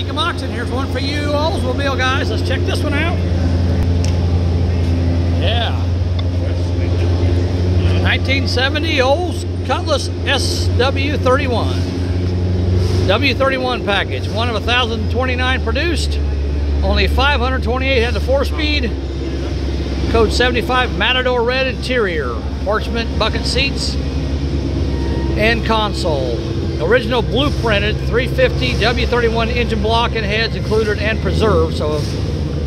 Mecum Auctions. Here's one for you Oldsmobile guys. Let's check this one out. Yeah. 1970 Olds Cutlass SW31. W31 package. One of 1,029 produced. Only 528 had the four-speed. Code 75 Matador Red interior. Parchment bucket seats and console. Original blueprinted 350 W31 engine block and heads included and preserved. So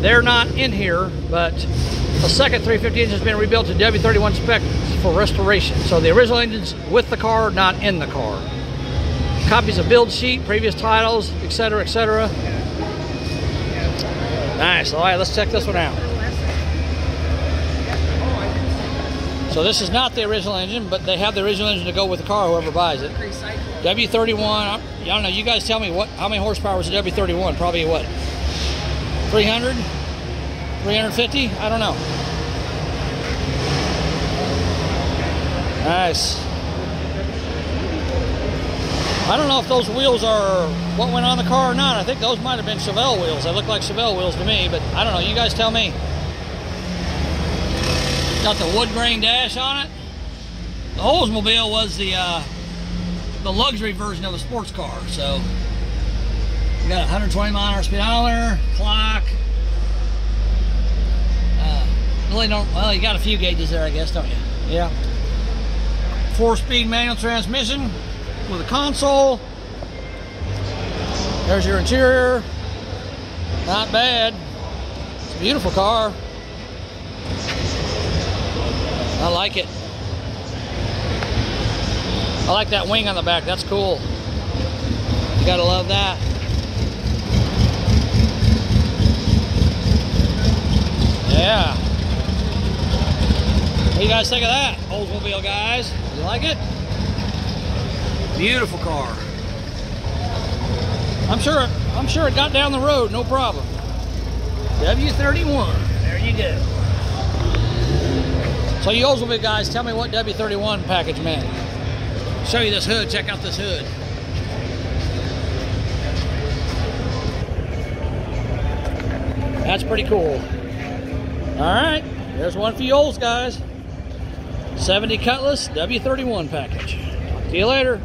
they're not in here, but a second 350 engine has been rebuilt to W31 spec for restoration. So the original engine's with the car, not in the car. Copies of build sheet, previous titles, etc., etc. Nice. All right, let's check this one out. So this is not the original engine, but they have the original engine to go with the car, whoever buys it. W31, I don't know, you guys tell me what how many horsepower is a W31? Probably what? 300? 350? I don't know. Nice. I don't know if those wheels are what went on the car or not. I think those might have been Chevelle wheels. They look like Chevelle wheels to me, but I don't know. You guys tell me. Got the wood grain dash on it. The Oldsmobile was the uh, the luxury version of the sports car. So we got 120 mile an hour speedometer, clock. Uh, really don't. Well, you got a few gauges there, I guess, don't you? Yeah. Four-speed manual transmission with a console. There's your interior. Not bad. It's a beautiful car. Like it. I like that wing on the back. That's cool. You gotta love that. Yeah. What do you guys think of that, Oldsmobile guys? You like it? Beautiful car. I'm sure I'm sure it got down the road, no problem. W31. There you go. So you Oldsmobile guys, tell me what W31 package meant. Show you this hood. Check out this hood. That's pretty cool. All right, there's one for you guys. 70 Cutlass W31 package. See you later.